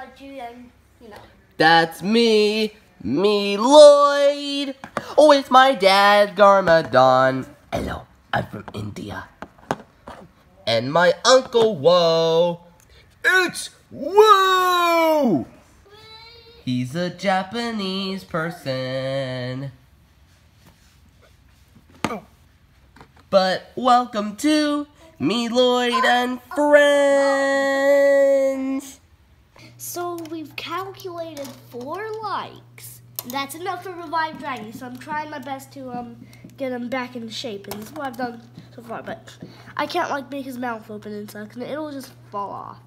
Um, know. That's me, me Lloyd. Oh, it's my dad, Garmadon. Hello, I'm from India. And my uncle, Whoa. It's Wu! He's a Japanese person. But welcome to me, Lloyd, and friends. So we've calculated four likes. That's enough to revive Dragi, so I'm trying my best to um get him back in shape, and this is what I've done so far. But I can't like make his mouth open and stuff, because it'll just fall off.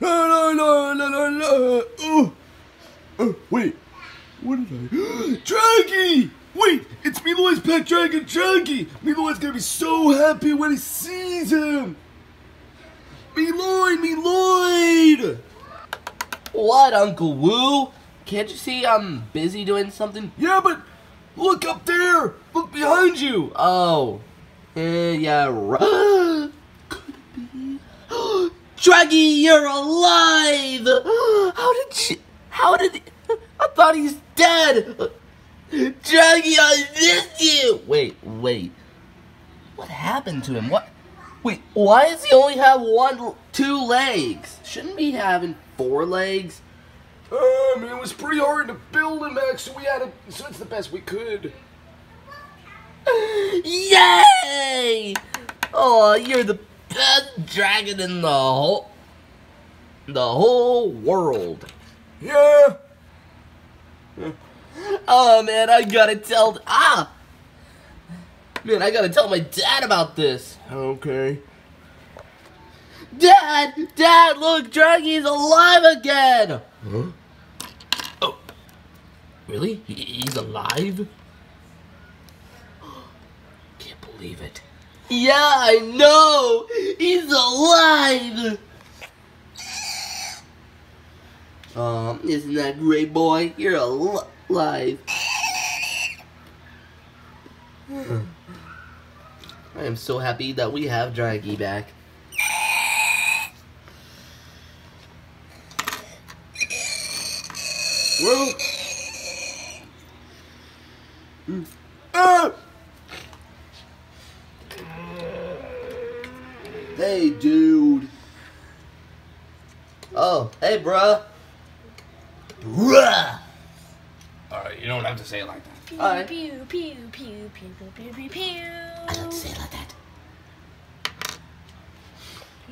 La la la la la. Oh, oh wait. What did I? Dragi! Wait, it's Meloy's pet dragon, Dragi! Meloy's gonna be so happy when he sees him! Meloy, Me Loyd! What, Uncle Wu? Can't you see I'm busy doing something? Yeah, but look up there! Look behind you! Oh. Eh, yeah, right. Could be. Dragi, you're alive! How did you. How did. I thought he's dead! Dragi, I missed you! Wait, wait. What happened to him? What? Wait, why does he only have one, two legs? Shouldn't be having four legs? Mean, it was pretty hard to build him back, so we had to. So it's the best we could. Yay! Oh, you're the best dragon in the whole, the whole world. Yeah. Oh man, I gotta tell. Ah, man, I gotta tell my dad about this. Okay. Dad, Dad, look, Dragi's alive again. Huh? Oh, really? He's alive? Can't believe it. Yeah, I know. He's alive. Um, isn't that great, boy? You're al- alive. I am so happy that we have Dragi back. Well. Mm. Ah! Hey, dude. Oh, hey, bruh. Bruh. Alright, you don't have to say it like that. Pew, Alright. pew, pew, pew, pew, pew, pew, pew, pew. I don't say it like that.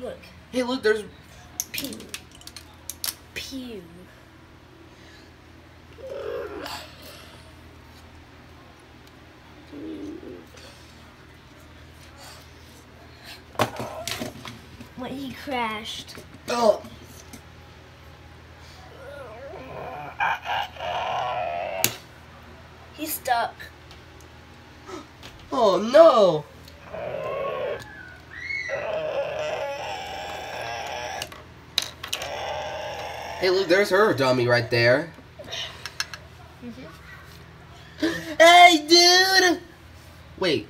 Look, Hey, look, there's. pew, pew. When he crashed. Oh. He's stuck. Oh, no. Hey, look, there's her dummy right there. Mhm. Hey, dude! Wait.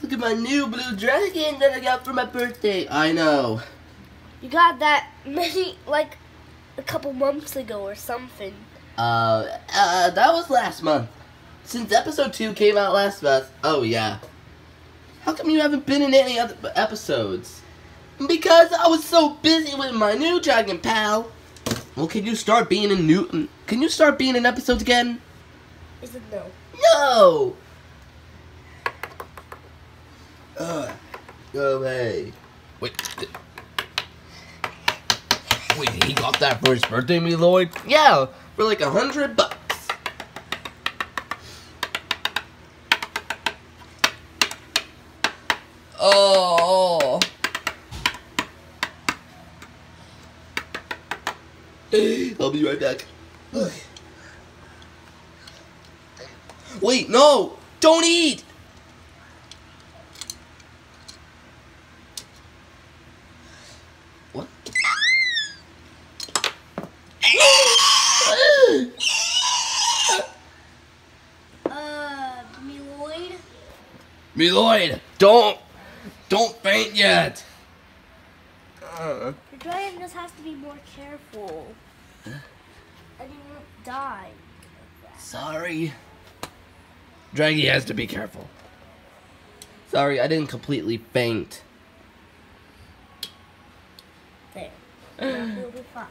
Look at my new blue dragon that I got for my birthday. I know. You got that many, like, a couple months ago or something. Uh, uh, that was last month. Since episode 2 came out last month. Oh, yeah. How come you haven't been in any other episodes? Because I was so busy with my new dragon pal. Well, can you start being in new? Can you start being in episodes again? Is it no? No. Uh, oh hey. Wait. Wait, he got that for his birthday, me Lloyd? Yeah, for like a hundred bucks. Oh. I'll be right back. Wait, no! Don't eat! What? Uh, Me Loyd? Me Loyd, don't, don't faint yet. The dragon just has to be more careful. And he won't die. Sorry. Dragi has to be careful. Sorry, I didn't completely faint. There. Now he'll be fine.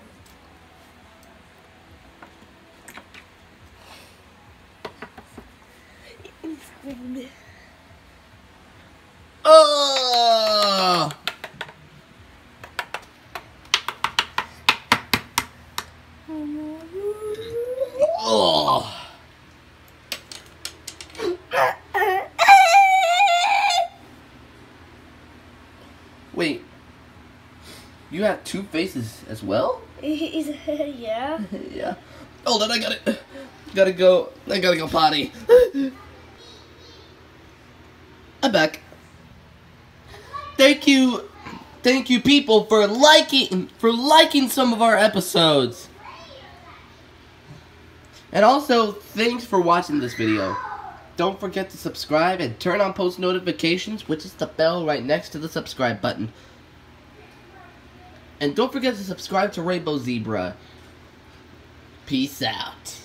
Oh! Oh! Wait. You have two faces as well? Yeah. yeah. Hold on, I got it. Gotta go. I gotta go potty. I'm back. Thank you, thank you, people, for liking for liking some of our episodes. And also, thanks for watching this video. Don't forget to subscribe and turn on post notifications, which is the bell right next to the subscribe button. And don't forget to subscribe to Rainbow Zebra. Peace out.